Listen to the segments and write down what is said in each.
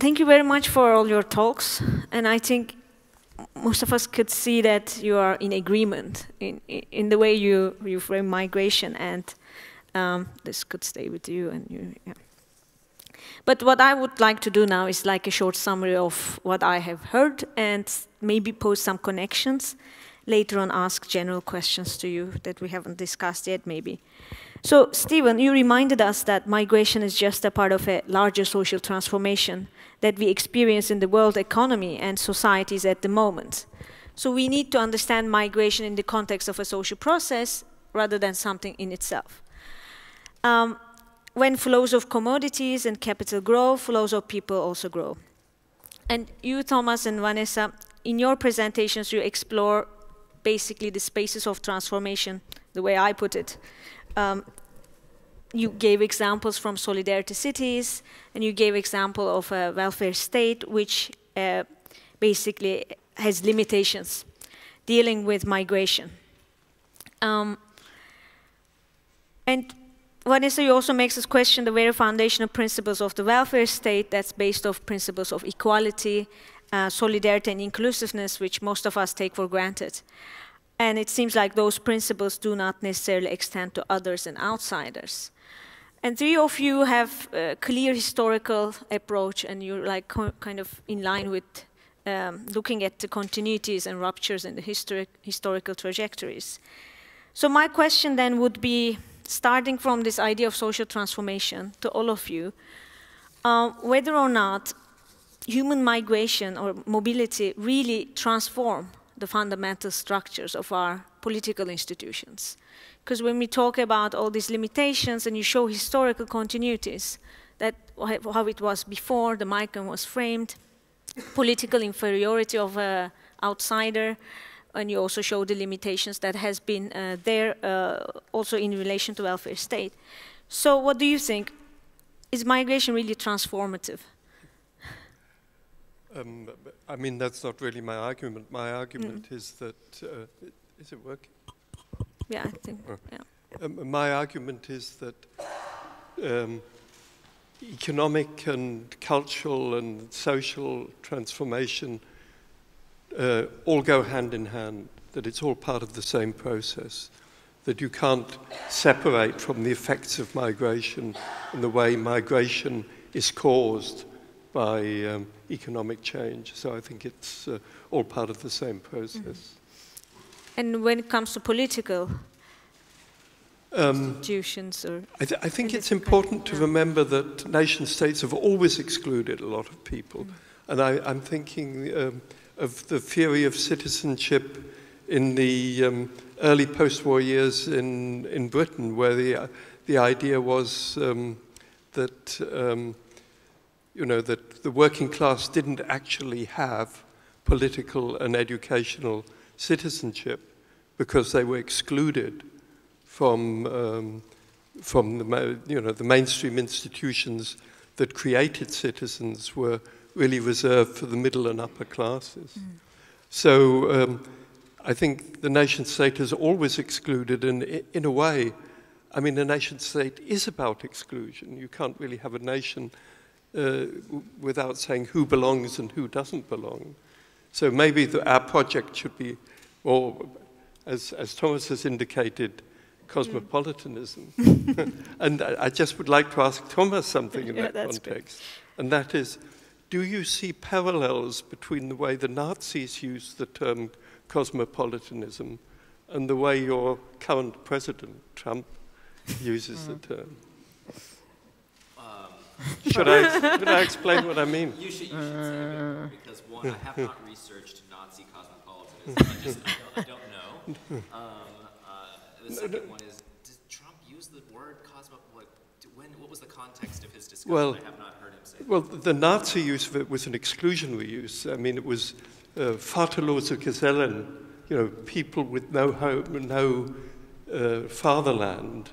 thank you very much for all your talks. And I think most of us could see that you are in agreement in, in the way you, you frame migration, and um, this could stay with you. And you, yeah. But what I would like to do now is like a short summary of what I have heard and maybe pose some connections. Later on, ask general questions to you that we haven't discussed yet, maybe. So, Stephen, you reminded us that migration is just a part of a larger social transformation that we experience in the world economy and societies at the moment. So, we need to understand migration in the context of a social process rather than something in itself. Um, when flows of commodities and capital grow, flows of people also grow. And you, Thomas and Vanessa, in your presentations, you explore basically the spaces of transformation, the way I put it. Um, you gave examples from solidarity cities, and you gave example of a welfare state, which uh, basically has limitations dealing with migration. Um, and Vanessa, you also makes us question the very foundational principles of the welfare state that's based off principles of equality, uh, solidarity, and inclusiveness, which most of us take for granted. And it seems like those principles do not necessarily extend to others and outsiders. And three of you have a clear historical approach, and you're like kind of in line with um, looking at the continuities and ruptures in the historic, historical trajectories. So my question then would be, starting from this idea of social transformation to all of you, uh, whether or not human migration or mobility really transform the fundamental structures of our political institutions. Because when we talk about all these limitations and you show historical continuities, that how it was before the migrant was framed, political inferiority of an outsider, and you also show the limitations that has been uh, there uh, also in relation to welfare state. So what do you think? Is migration really transformative? Um, I mean, that's not really my argument. My argument mm. is that, uh, is it working? Yeah, I think, oh. yeah. Um, my argument is that um, economic and cultural and social transformation uh, all go hand in hand, that it's all part of the same process, that you can't separate from the effects of migration and the way migration is caused by um, economic change. So I think it's uh, all part of the same process. Mm -hmm. And when it comes to political um, institutions or I, th I think it's important to remember that nation states have always excluded a lot of people. Mm And I, am thinking um, of the theory of citizenship in the um, early post-war years in, in Britain, where the, uh, the idea was um, that, um, you know, that the working class didn't actually have political and educational citizenship because they were excluded from, um, from the, you know, the mainstream institutions that created citizens were really reserved for the middle and upper classes. Mm. So um, I think the nation state has always excluded, and in a way, I mean, a nation state is about exclusion. You can't really have a nation uh, without saying who belongs and who doesn't belong. So maybe the, our project should be, or as, as Thomas has indicated, cosmopolitanism. Mm. and I, I, just would like to ask Thomas something in yeah, that context. Great. And that is, do you see parallels between the way the Nazis used the term cosmopolitanism and the way your current president, Trump, uses mm. the term? Should, I, should I explain what I mean? You should, you should uh, because one, I have not researched Nazi cosmopolitanism. I just I don't, I don't know. Um, uh, the second one is, did Trump use the word cosmo? What, when, what was the context of his discussion? Well, well, the Nazi use of it was an exclusionary use. I mean, it was uh, Vaterlose Gesellen, you know, people with no home, no uh, fatherland.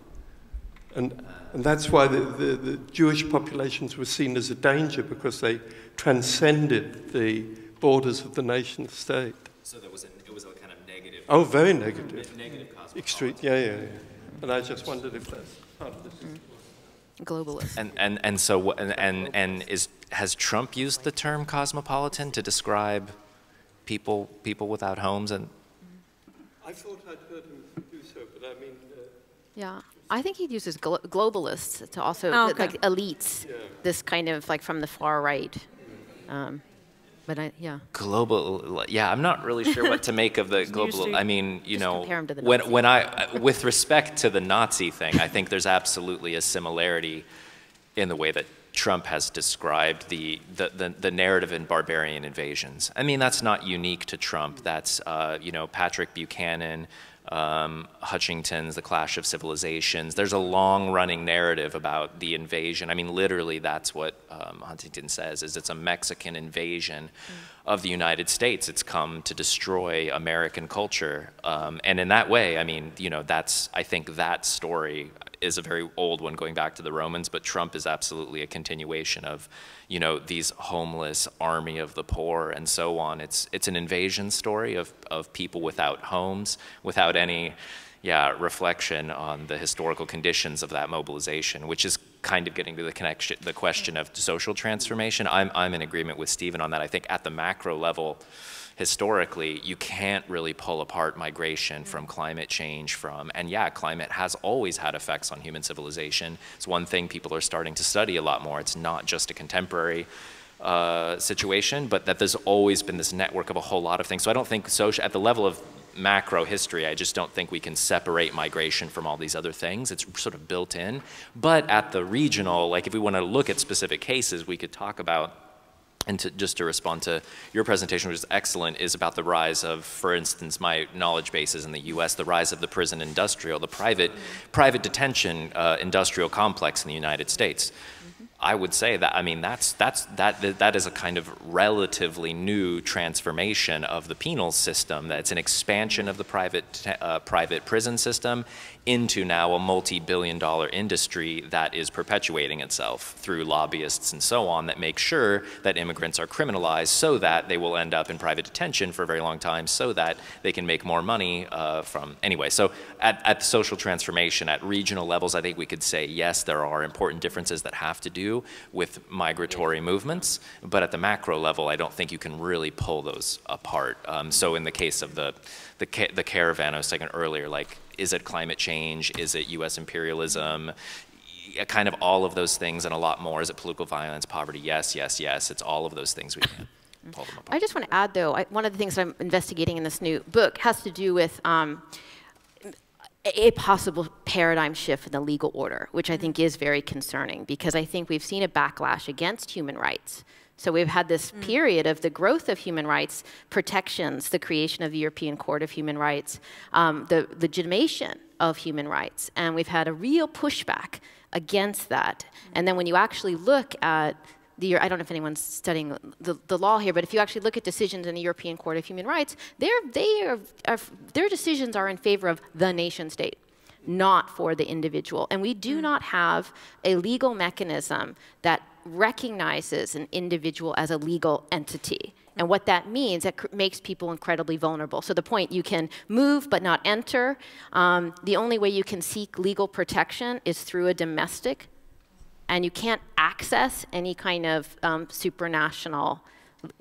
And, and that's why the, the, the, Jewish populations were seen as a danger because they transcended the borders of the nation state. So there was a, it was a kind of negative. Oh, very negative. negative Extreme, yeah, yeah, yeah. And I just wondered if that's part of this. globalist. And and and so and and and is has Trump used the term cosmopolitan to describe people people without homes and I thought I'd heard him do so, but I mean, uh, Yeah, I think he uses glo- globalists to also Oh, okay. like elites. Yeah. This kind of like from the far right. Um, but I, yeah, global yeah i'm not really sure what to make of the global i mean you Just know compare 'em to the when when i with respect to the nazi thing i think there's absolutely a similarity in the way that trump has described the the, the, the narrative in barbarian invasions i mean that's not unique to trump that's uh, you know patrick buchanan um, Huntington's The Clash of Civilizations. There's a long running narrative about the invasion. I mean, literally, that's what um, Huntington says, is it's a Mexican invasion of the United States. It's come to destroy American culture. Um, and in that way, I mean, you know, that's, I think that story is a very old one going back to the Romans, but Trump is absolutely a continuation of, you know, these homeless army of the poor and so on. It's, it's an invasion story of, of people without homes, without any, yeah, reflection on the historical conditions of that mobilization, which is kind of getting to the connection, the question of social transformation. I'm, I'm in agreement with Stephen on that. I think at the macro level, historically, you can't really pull apart migration from climate change from, and yeah, climate has always had effects on human civilization. It's one thing people are starting to study a lot more. It's not just a contemporary uh, situation, but that there's always been this network of a whole lot of things. So I don't think social, at the level of macro history, I just don't think we can separate migration from all these other things. It's sort of built in. But at the regional, like if we want to look at specific cases, we could talk about and to, just to respond to your presentation, which is excellent, is about the rise of, for instance, my knowledge bases in the U.S., the rise of the prison industrial, the private, private detention uh, industrial complex in the United States. I would say that I mean that's that's that that is a kind of relatively new transformation of the penal system. That's an expansion of the private uh, private prison system into now a multi-billion-dollar industry that is perpetuating itself through lobbyists and so on that make sure that immigrants are criminalized so that they will end up in private detention for a very long time so that they can make more money uh, from anyway. So at, at social transformation at regional levels, I think we could say yes, there are important differences that have to do with migratory movements, but at the macro level, I don't think you can really pull those apart. Um, so in the case of the the, ca the caravan I was talking earlier, like is it climate change? Is it U.S. imperialism? Kind of all of those things and a lot more. Is it political violence, poverty? Yes, yes, yes. It's all of those things we can't pull them apart. I just want to add, though, I, one of the things I'm investigating in this new book has to do with um, a possible paradigm shift in the legal order, which I think is very concerning because I think we've seen a backlash against human rights. So we've had this period of the growth of human rights protections, the creation of the European Court of Human Rights, um, the legitimation of human rights, and we've had a real pushback against that. And then when you actually look at the, I don't know if anyone's studying the, the law here, but if you actually look at decisions in the European Court of Human Rights, they're, they are, are, their decisions are in favor of the nation state, not for the individual. And we do not have a legal mechanism that recognizes an individual as a legal entity. And what that means, it cr- makes people incredibly vulnerable. So the point, you can move but not enter. Um, the only way you can seek legal protection is through a domestic and you can't access any kind of um, supranational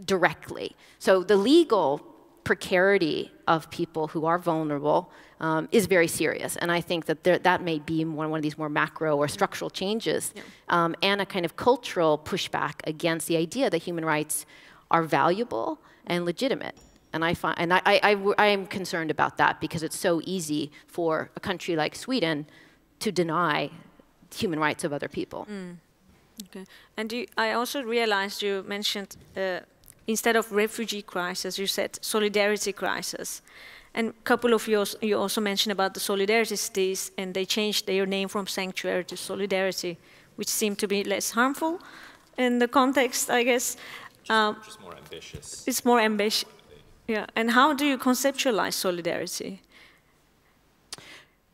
directly. So the legal precarity of people who are vulnerable um, is very serious, and I think that there, that may be one, one of these more macro or structural changes, um, and a kind of cultural pushback against the idea that human rights are valuable and legitimate. And I find, and I, I, I I am concerned about that because it's so easy for a country like Sweden to deny human rights of other people. Okay. And you, I also realized you mentioned uh, instead of refugee crisis, you said solidarity crisis. And a couple of yours, you also mentioned about the solidarity cities, and they changed their name from sanctuary to solidarity, which seemed to be less harmful in the context, I guess. Um, Just more ambitious. it's more ambitious. Yeah. And how do you conceptualize solidarity?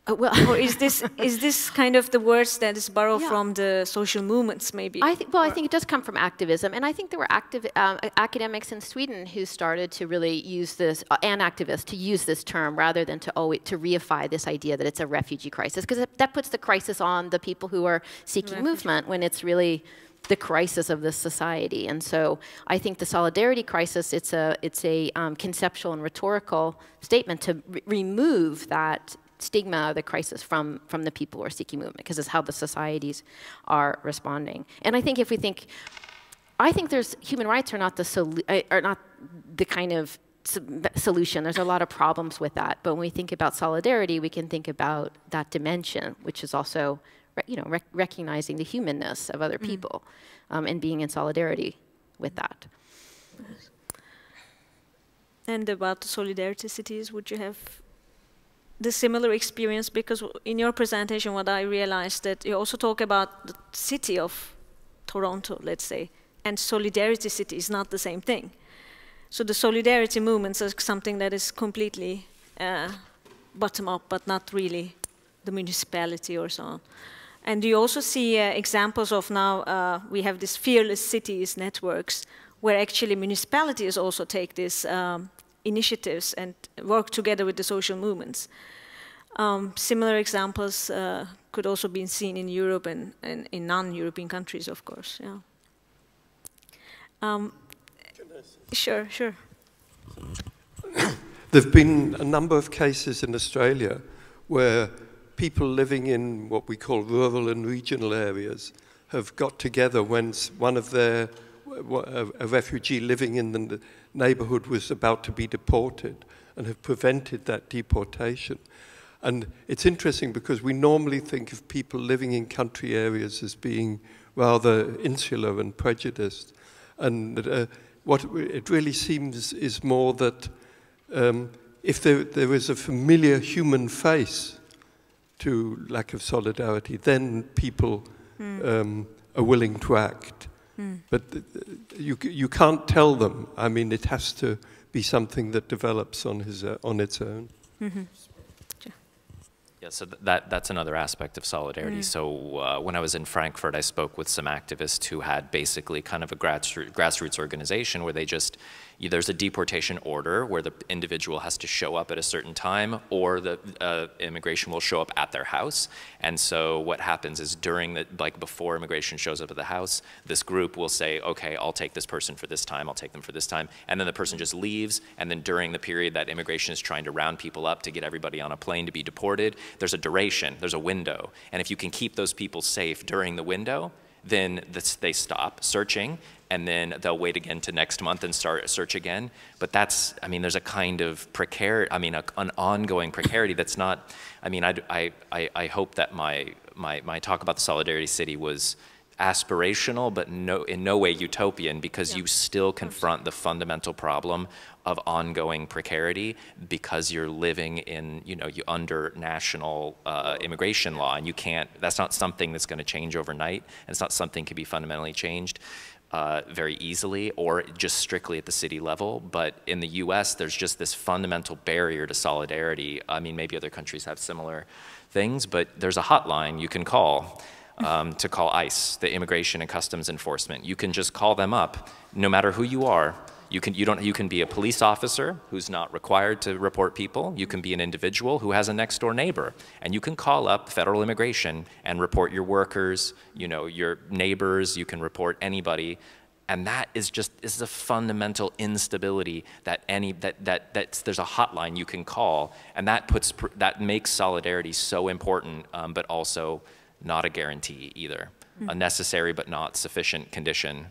Uh, well, Or is this is this kind of the words that is borrowed Yeah. from the social movements, maybe? I think, well, I think it does come from activism, and I think there were active um, academics in Sweden who started to really use this, uh, and activists to use this term rather than to always to reify this idea that it's a refugee crisis, because that puts the crisis on the people who are seeking Refugee. movement when it's really the crisis of this society. And so I think the solidarity crisis, it's a, it's a um, conceptual and rhetorical statement to re remove that stigma of the crisis from, from the people who are seeking movement, because it's how the societies are responding. And I think if we think, I think there's, human rights are not the, uh, are not the kind of solution. There's a lot of problems with that. But when we think about solidarity, we can think about that dimension, which is also you know, rec recognizing the humanness of other mm. people um, and being in solidarity with that. And about the solidarity cities, would you have the similar experience? Because in your presentation, what I realized that you also talk about the city of Toronto, let's say, and solidarity city is not the same thing. So the solidarity movements are something that is completely uh, bottom up, but not really the municipality or so on. And you also see uh, examples of now, uh, we have these fearless cities networks where actually municipalities also take this um, initiatives and work together with the social movements. Um, similar examples uh, could also be seen in Europe and, and in non-European countries, of course. Yeah. Um, sure, sure. There have been a number of cases in Australia where people living in what we call rural and regional areas have got together when one of their, a refugee living in the neighborhood was about to be deported and have prevented that deportation. And it's interesting because we normally think of people living in country areas as being rather insular and prejudiced. And uh, what it really seems is more that um, if there, there is a familiar human face to lack of solidarity, then people mm. um, are willing to act. Mm. But you, you can't tell them. I mean, it has to be something that develops on, his, uh, on its own. Mm -hmm. Yeah, so th that that's another aspect of solidarity. Mm. So uh, when I was in Frankfurt, I spoke with some activists who had basically kind of a grassroots, grassroots organization where they just there's a deportation order where the individual has to show up at a certain time or the uh, immigration will show up at their house. And so what happens is during the, like before immigration shows up at the house, this group will say, okay, I'll take this person for this time, I'll take them for this time. And then the person just leaves. And then during the period that immigration is trying to round people up to get everybody on a plane to be deported, there's a duration, there's a window. And if you can keep those people safe during the window, then this, they stop searching and then they'll wait again to next month and start a search again. But that's, I mean, there's a kind of precariety, I mean, a, an ongoing precarity that's not, I mean, I, I, I hope that my, my, my talk about the Solidarity City was aspirational, but no, in no way utopian, because yeah. you still confront the fundamental problem of ongoing precarity because you're living in, you know, you under national uh, immigration law, and you can't. That's not something that's going to change overnight, and it's not something can be fundamentally changed uh, very easily or just strictly at the city level. But in the US, there's just this fundamental barrier to solidarity. I mean, maybe other countries have similar things, but there's a hotline you can call. Um, to call ICE, the Immigration and Customs Enforcement. You can just call them up, no matter who you are, you can, you, don't, you can be a police officer who's not required to report people. You can be an individual who has a next door neighbor. And you can call up federal immigration and report your workers, you know, your neighbors, you can report anybody. And that is just this is a fundamental instability that any that that that there's a hotline you can call, and that puts that makes solidarity so important, um, but also not a guarantee either, mm -hmm. a necessary but not sufficient condition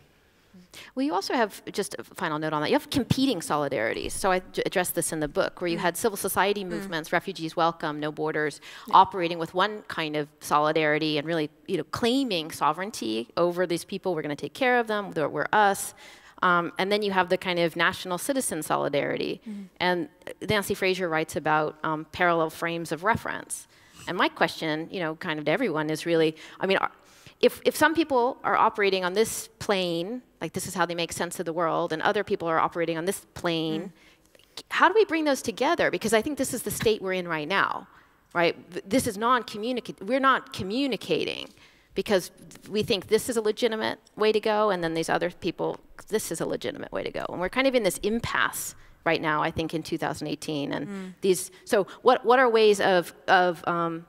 well, you also have, just a final note on that, you have competing solidarities. So I addressed this in the book, where you mm. had civil society mm. movements, mm. Refugees Welcome, No Borders, yeah. operating with one kind of solidarity and really you know, claiming sovereignty over these people. We're going to take care of them, they're, we're us. Um, and then you have the kind of national citizen solidarity. Mm. And Nancy Fraser writes about um, parallel frames of reference. And my question, you know, kind of to everyone is really, I mean, are, if, if some people are operating on this plane, like this is how they make sense of the world, and other people are operating on this plane, mm. how do we bring those together? Because I think this is the state we're in right now, right? This is non-communicating. We're not communicating because we think this is a legitimate way to go, and then these other people, this is a legitimate way to go. And we're kind of in this impasse right now, I think, in 2018. And mm. these, so what, what are ways of, of um,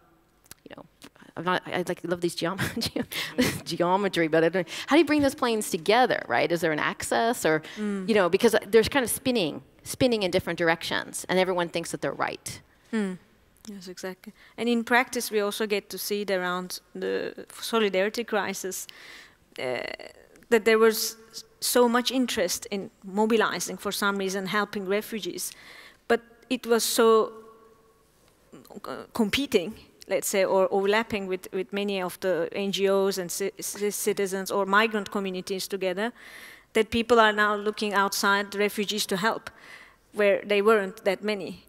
you know, I'm not, I like love these geometry, geometry, but I don't, how do you bring those planes together, right? Is there an axis or, mm. you know, because there's kind of spinning, spinning in different directions, and everyone thinks that they're right. Mm. Yes, exactly. And in practice, we also get to see it around the solidarity crisis uh, that there was so much interest in mobilizing for some reason, helping refugees, but it was so uh, competing let's say, or overlapping with, with many of the NGOs and citizens or migrant communities together, that people are now looking outside refugees to help, where they weren't that many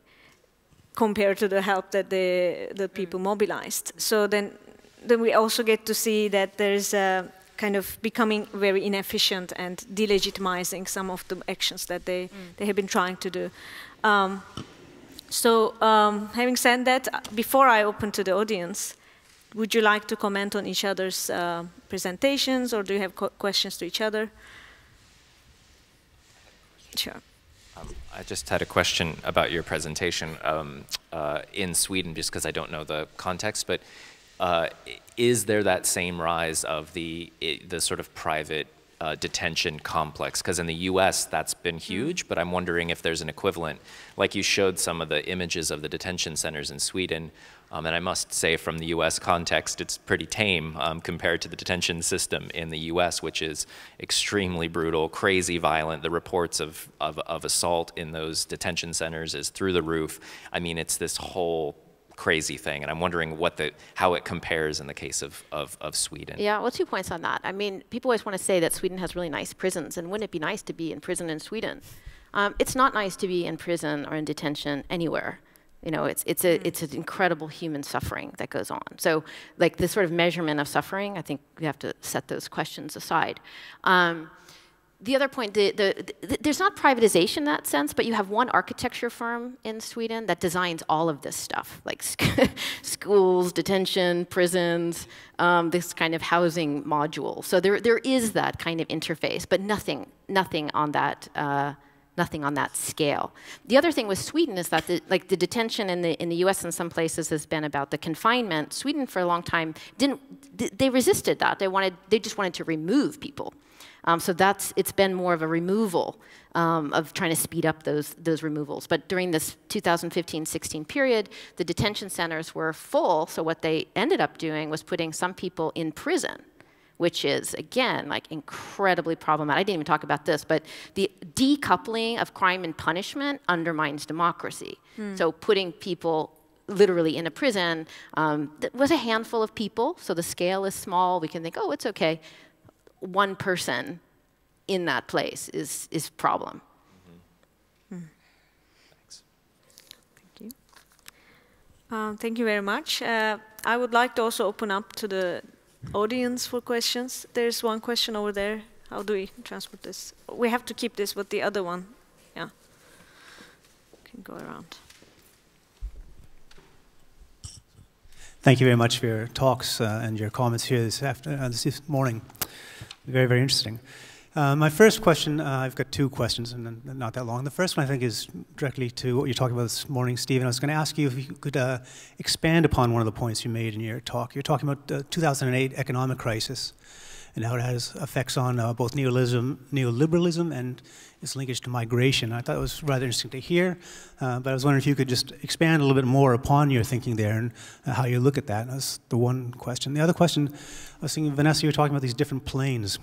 compared to the help that the, the people mobilized. So then, then we also get to see that there's a kind of becoming very inefficient and delegitimizing some of the actions that they, mm. they have been trying to do. Um, so um, having said that, before I open to the audience, would you like to comment on each other's uh, presentations or do you have questions to each other? Sure. Um, I just had a question about your presentation um, uh, in Sweden, just because I don't know the context, but uh, is there that same rise of the, the sort of private uh, detention complex because in the US that's been mm. huge, but I'm wondering if there's an equivalent. Like you showed some of the images of the detention centers in Sweden, um, and I must say from the US context, it's pretty tame um, compared to the detention system in the US, which is extremely brutal, crazy violent. The reports of, of, of assault in those detention centers is through the roof. I mean, it's this whole crazy thing. And I'm wondering what the, how it compares in the case of, of, of Sweden. Yeah, well, two points on that. I mean, people always want to say that Sweden has really nice prisons, and wouldn't it be nice to be in prison in Sweden? Um, it's not nice to be in prison or in detention anywhere. You know, it's, it's, a, mm. it's an incredible human suffering that goes on. So, like, this sort of measurement of suffering, I think we have to set those questions aside. Um, the other point, the, the, the, there's not privatization in that sense, but you have one architecture firm in Sweden that designs all of this stuff, like schools, detention, prisons, um, this kind of housing module. So there, there is that kind of interface, but nothing, nothing on that. Uh, nothing on that scale. The other thing with Sweden is that the, like the detention in the in the U.S. in some places has been about the confinement. Sweden for a long time didn't they resisted that. They wanted they just wanted to remove people. Um, so that's it's been more of a removal um, of trying to speed up those those removals. But during this 2015-16 period, the detention centers were full. So what they ended up doing was putting some people in prison which is again like incredibly problematic. I didn't even talk about this, but the decoupling of crime and punishment undermines democracy. Hmm. So putting people literally in a prison um, was a handful of people, so the scale is small. We can think, oh, it's okay one person in that place is is problem. Mm -hmm. Thanks. Thank you. Um, thank you very much. Uh, I would like to also open up to the audience for questions. There's one question over there. How do we transport this? We have to keep this with the other one. Yeah. Can go around. Thank you very much for your talks uh, and your comments here this, after, uh, this morning. Very, very interesting. Uh, my first question, uh, I've got two questions, and not that long. The first one, I think, is directly to what you're talking about this morning, Stephen. I was going to ask you if you could uh, expand upon one of the points you made in your talk. You're talking about the 2008 economic crisis and how it has effects on uh, both neoliberalism, neoliberalism and its linkage to migration. I thought it was rather interesting to hear, uh, but I was wondering if you could just expand a little bit more upon your thinking there and uh, how you look at that. That's the one question. The other question, I was thinking, Vanessa, you were talking about these different planes.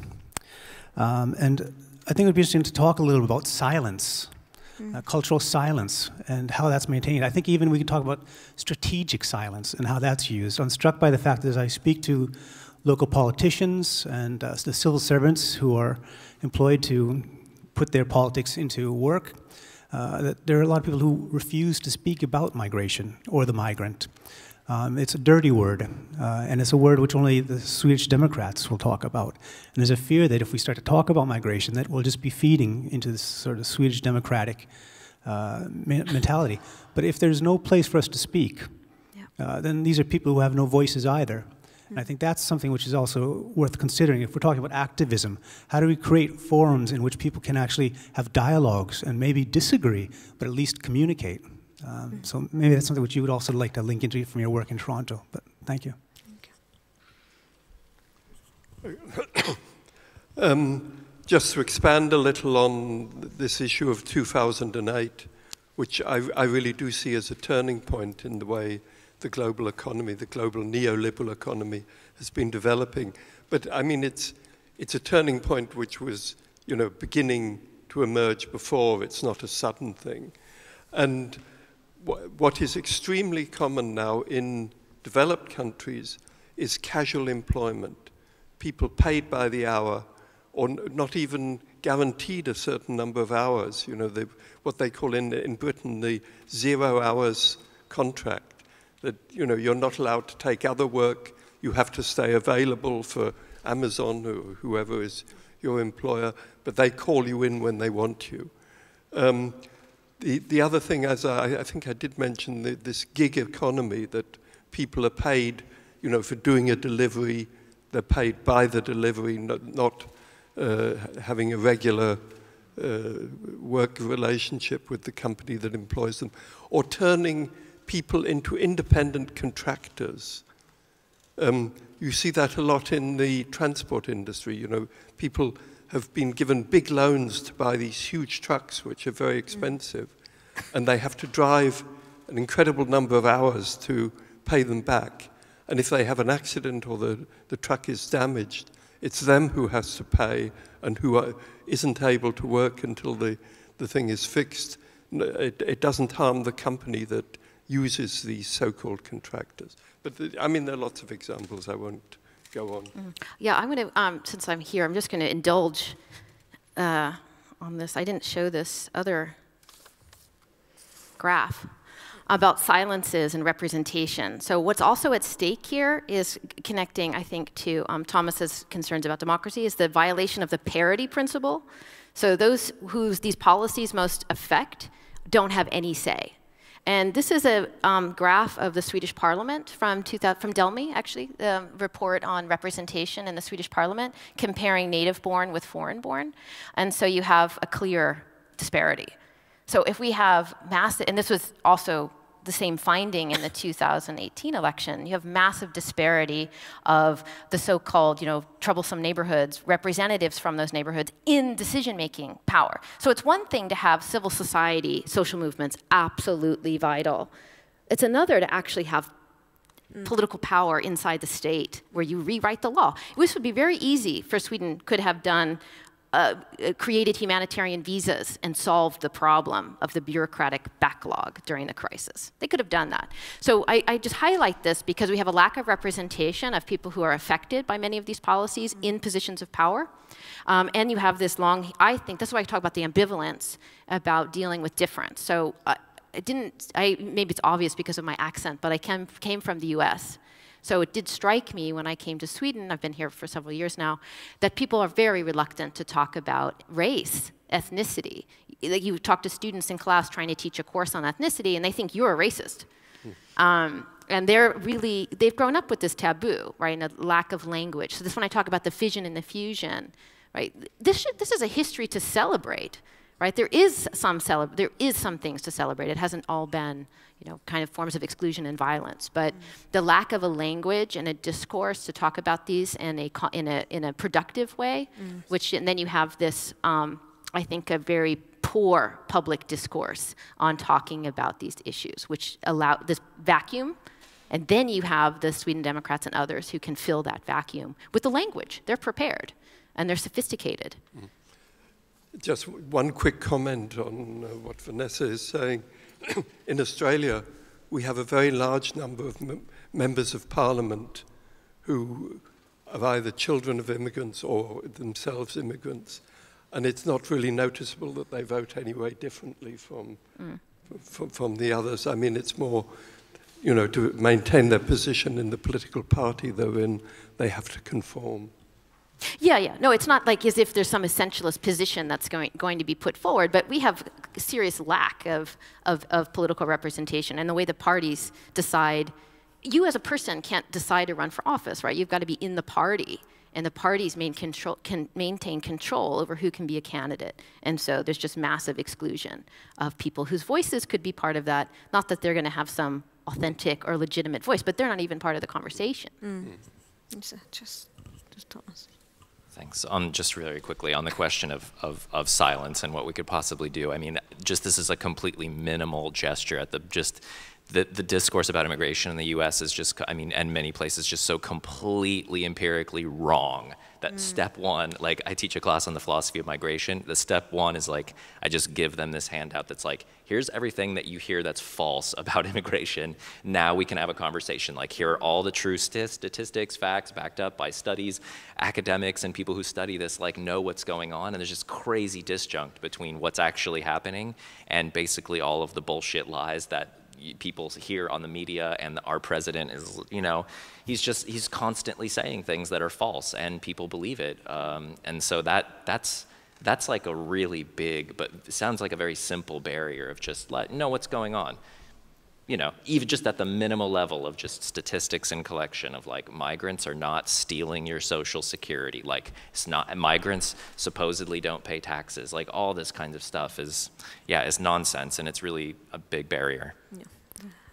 Um, and I think it would be interesting to talk a little bit about silence, mm. uh, cultural silence, and how that's maintained. I think even we could talk about strategic silence and how that's used. I'm struck by the fact that as I speak to local politicians and uh, the civil servants who are employed to put their politics into work. Uh, that there are a lot of people who refuse to speak about migration or the migrant. Um, it's a dirty word, uh, and it's a word which only the Swedish Democrats will talk about. And there's a fear that if we start to talk about migration, that we'll just be feeding into this sort of Swedish democratic uh, mentality. But if there's no place for us to speak, yeah. Uh, then these are people who have no voices either. And I think that's something which is also worth considering. If we're talking about activism, how do we create forums in which people can actually have dialogues and maybe disagree, but at least communicate? Um, so maybe that's something which you would also like to link into from your work in Toronto. But thank you. um, just to expand a little on this issue of 2008, which I, I, really do see as a turning point in the way the global economy, the global neoliberal economy, has been developing. But I mean, it's, it's a turning point which was, you know, beginning to emerge before. It's not a sudden thing. And wh what is extremely common now in developed countries is casual employment. People paid by the hour or not even guaranteed a certain number of hours. You know, what they call in, in Britain the zero hours contract. That, you know, you're not allowed to take other work. You have to stay available for Amazon or whoever is your employer, but they call you in when they want you. Um, the, the other thing, as I, I think I did mention, the, this gig economy that people are paid, you know, for doing a delivery, they're paid by the delivery, not, not uh, having a regular uh, work relationship with the company that employs them, or turning people into independent contractors. Um, you see that a lot in the transport industry. You know, people have been given big loans to buy these huge trucks, which are very expensive, and they have to drive an incredible number of hours to pay them back. And if they have an accident or the, the truck is damaged, it's them who has to pay and who are, isn't able to work until the, the thing is fixed. It, it doesn't harm the company that uses these so-called contractors. But the, I mean, there are lots of examples. I won't go on. Mm. Yeah, I'm going to, um, since I'm here, I'm just going to indulge uh, on this. I didn't show this other graph about silences and representation. So what's also at stake here is connecting, I think, to um, Thomas's concerns about democracy is the violation of the parity principle. So those whose these policies most affect don't have any say. And this is a um, graph of the Swedish parliament from, 2000, from Delmi, actually, the report on representation in the Swedish parliament, comparing native-born with foreign-born. And so you have a clear disparity. So if we have massive, and this was also the same finding in the 2018 election. You have massive disparity of the so-called, you know, troublesome neighborhoods, representatives from those neighborhoods in decision-making power. So it's one thing to have civil society, social movements, absolutely vital. It's another to actually have Mm. political power inside the state where you rewrite the law. This would be very easy for Sweden could have done uh, created humanitarian visas and solved the problem of the bureaucratic backlog during the crisis. They could have done that. So I, I, just highlight this because we have a lack of representation of people who are affected by many of these policies in positions of power. Um, and you have this long, I think, that's why I talk about the ambivalence about dealing with difference. So uh, I didn't, I, maybe it's obvious because of my accent, but I came, came from the US. So it did strike me when I came to Sweden, I've been here for several years now, that people are very reluctant to talk about race, ethnicity. You talk to students in class trying to teach a course on ethnicity, and they think you're a racist. Um, and they're really, they've grown up with this taboo, right, and a lack of language. So this when I talk about the fission and the fusion, right, this, should, this is a history to celebrate, right? There is some, there is some things to celebrate. It hasn't all been you know, kind of forms of exclusion and violence. But mm. the lack of a language and a discourse to talk about these in a, in a, in a productive way, mm. which, and then you have this, um, I think, a very poor public discourse on talking about these issues, which allow this vacuum. And then you have the Sweden Democrats and others who can fill that vacuum with the language. They're prepared and they're sophisticated. Mm. Just one quick comment on uh, what Vanessa is saying. in Australia, we have a very large number of members of parliament who are either children of immigrants or themselves immigrants. And it's not really noticeable that they vote anyway differently from, mm. from, from the others. I mean, it's more, you know, to maintain their position in the political party they're in, they have to conform. Yeah, yeah. No, it's not like as if there's some essentialist position that's going, going to be put forward, but we have serious lack of, of, of political representation and the way the parties decide. You as a person can't decide to run for office, right? You've got to be in the party, and the parties main control, can maintain control over who can be a candidate. And so there's just massive exclusion of people whose voices could be part of that. Not that they're going to have some authentic or legitimate voice, but they're not even part of the conversation. Mm. Just Thomas. Thanks. Um, just really quickly on the question of, of, of silence and what we could possibly do. I mean, just this is a completely minimal gesture at the just the, the discourse about immigration in the U.S. is just, I mean, and many places just so completely empirically wrong that mm. step one, like I teach a class on the philosophy of migration. The step one is like, I just give them this handout that's like, here's everything that you hear that's false about immigration. Now we can have a conversation. Like, here are all the true st statistics, facts backed up by studies. Academics and people who study this like know what's going on. And there's just crazy disjunct between what's actually happening and basically all of the bullshit lies that people hear on the media and our president is, you know, he's just, he's constantly saying things that are false and people believe it. Um, and so that, that's, that's like a really big, but sounds like a very simple barrier of just let know what's going on. You know, even just at the minimal level of just statistics and collection of like migrants are not stealing your social security. Like it's not migrants supposedly don't pay taxes. Like all this kind of stuff is, yeah, is nonsense and it's really a big barrier. Yeah,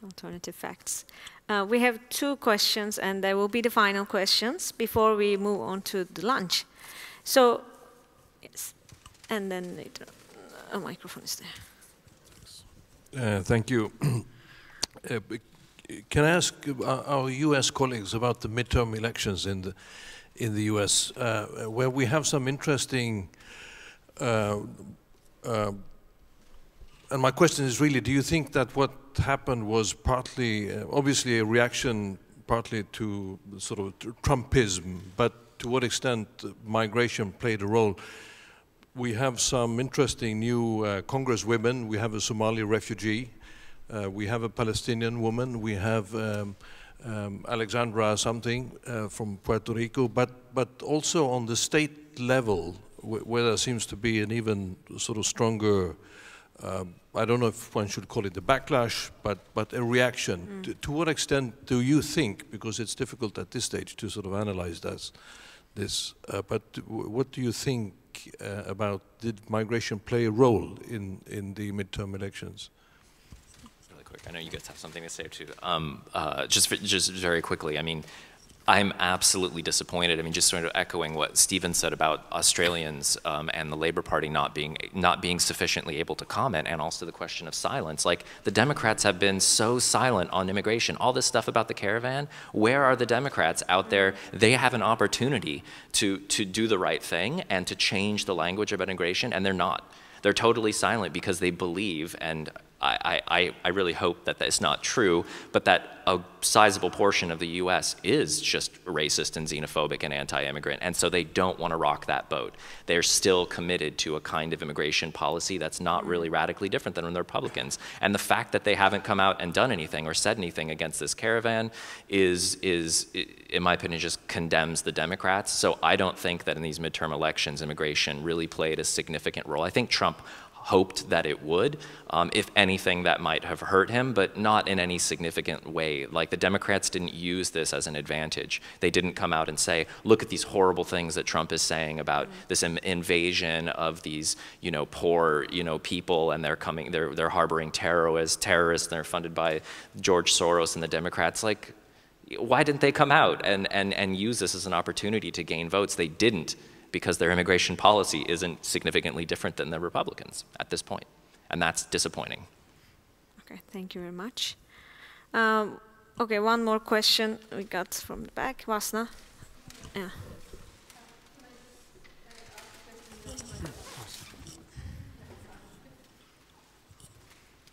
alternative facts. Uh, we have two questions and they will be the final questions before we move on to the lunch. So Yes. And then later, a microphone is there. Uh, thank you. uh, can I ask our U.S. colleagues about the midterm elections in the in the U.S., uh, where we have some interesting. Uh, uh, and my question is really: Do you think that what happened was partly, uh, obviously, a reaction, partly to sort of Trumpism, but to what extent migration played a role? we have some interesting new uh, congresswomen. We have a Somali refugee. Uh, we have a Palestinian woman. We have um, um, Alexandra something uh, from Puerto Rico. But, but also on the state level, wh where there seems to be an even sort of stronger, um, I don't know if one should call it a backlash, but, but a reaction. Mm. To, to, what extent do you think, because it's difficult at this stage to sort of analyze this, this uh, but what do you think uh, about did migration play a role in, in the midterm elections? Quick, I know you guys have something to say too. Um, uh, just, for, just very quickly, I mean, I'm absolutely disappointed. I mean, just sort of echoing what Stephen said about Australians um, and the Labor Party not being not being sufficiently able to comment, and also the question of silence. Like the Democrats have been so silent on immigration. All this stuff about the caravan. Where are the Democrats out there? They have an opportunity to to do the right thing and to change the language about immigration, and they're not. They're totally silent because they believe, and I, I, I really hope that that's not true, but that a sizable portion of the US is just racist and xenophobic and anti-immigrant, and so they don't want to rock that boat. They're still committed to a kind of immigration policy that's not mm-hmm. really radically different than the Republicans. And the fact that they haven't come out and done anything or said anything against this caravan is, is in my opinion, just condemns the Democrats. So I don't think that in these midterm elections, immigration really played a significant role. I think Trump hoped that it would. Um, if anything, that might have hurt him, but not in any significant way. Like the Democrats didn't use this as an advantage. They didn't come out and say, look at these horrible things that Trump is saying about this invasion of these, you know, poor, you know, people and they're coming, they're, they're harboring terrorists, terrorists, and they're funded by George Soros and the Democrats. Like, why didn't they come out and, and, and use this as an opportunity to gain votes? They didn't because their immigration policy isn't significantly different than the Republicans at this point. And that's disappointing. Okay, thank you very much. Um, okay, one more question we got from the back. Vasna? Yeah.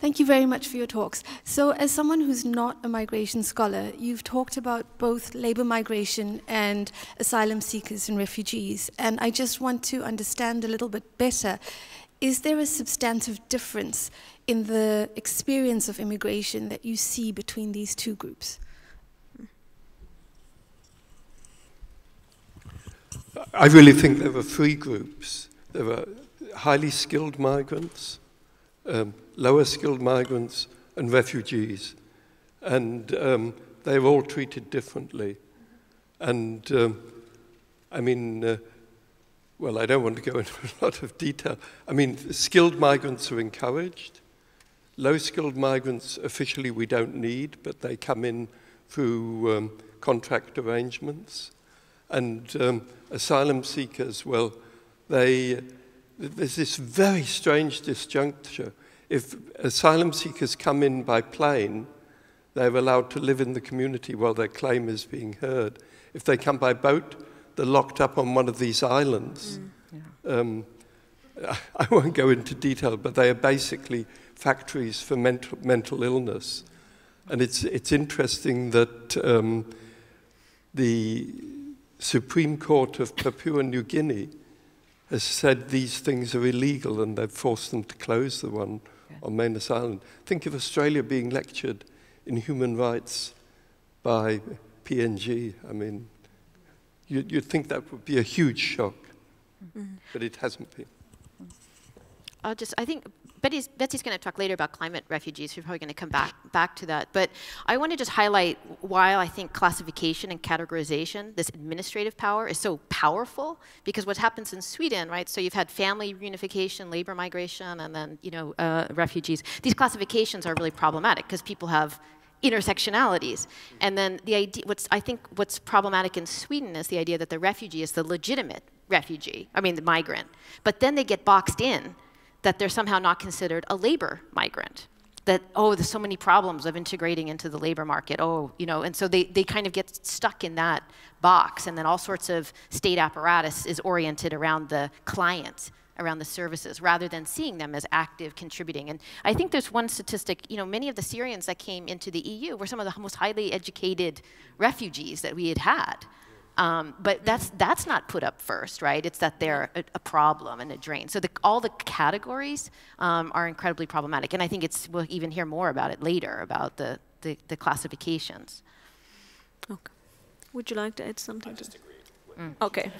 Thank you very much for your talks. So as someone who's not a migration scholar, you've talked about both labor migration and asylum seekers and refugees. And I just want to understand a little bit better, is there a substantive difference in the experience of immigration that you see between these two groups? I really think there were three groups. There were highly skilled migrants, um, lower skilled migrants and refugees. And um, they're all treated differently. And um, I mean, uh, well, I don't want to go into a lot of detail. I mean, skilled migrants are encouraged. Low skilled migrants, officially, we don't need, but they come in through um, contract arrangements. And um, asylum seekers, well, they, there's this very strange disjuncture. If asylum seekers come in by plane, they're allowed to live in the community while their claim is being heard. If they come by boat, they're locked up on one of these islands. Mm. Yeah. Um, I won't go into detail, but they are basically factories for mental, mental illness. And it's, it's interesting that um, the Supreme Court of Papua New Guinea has said these things are illegal and they've forced them to close the one okay. on Manus Island. Think of Australia being lectured in human rights by PNG. I mean, you, would think that would be a huge shock, mm-hmm. but it hasn't been. I'll just, I think Betty's, Betsy's going to talk later about climate refugees. We're probably going to come back, back to that. But I want to just highlight why I think classification and categorization, this administrative power, is so powerful. Because what happens in Sweden, right? So you've had family reunification, labor migration, and then you know uh, refugees. These classifications are really problematic because people have intersectionalities. And then the idea, what's, I think what's problematic in Sweden is the idea that the refugee is the legitimate refugee, I mean the migrant. But then they get boxed in that they're somehow not considered a labor migrant. That, oh, there's so many problems of integrating into the labor market. Oh, you know, and so they, they kind of get stuck in that box. And then all sorts of state apparatus is oriented around the clients around the services, rather than seeing them as active contributing. And I think there's one statistic, you know, many of the Syrians that came into the EU were some of the most highly educated refugees that we had had. Um, but that's, that's not put up first, right? It's that they're a, a problem and a drain. So the, all the categories um, are incredibly problematic. And I think it's, we'll even hear more about it later, about the, the, the classifications. Okay. Would you like to add something? I just agree. Mm. Okay,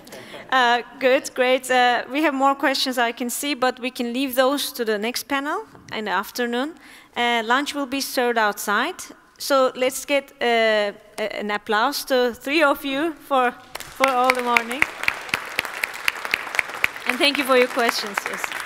uh, good, great. Uh, we have more questions I can see, but we can leave those to the next panel in the afternoon. Uh, lunch will be served outside, so let's get uh, an applause to three of you for, for all the morning. And thank you for your questions. Yes.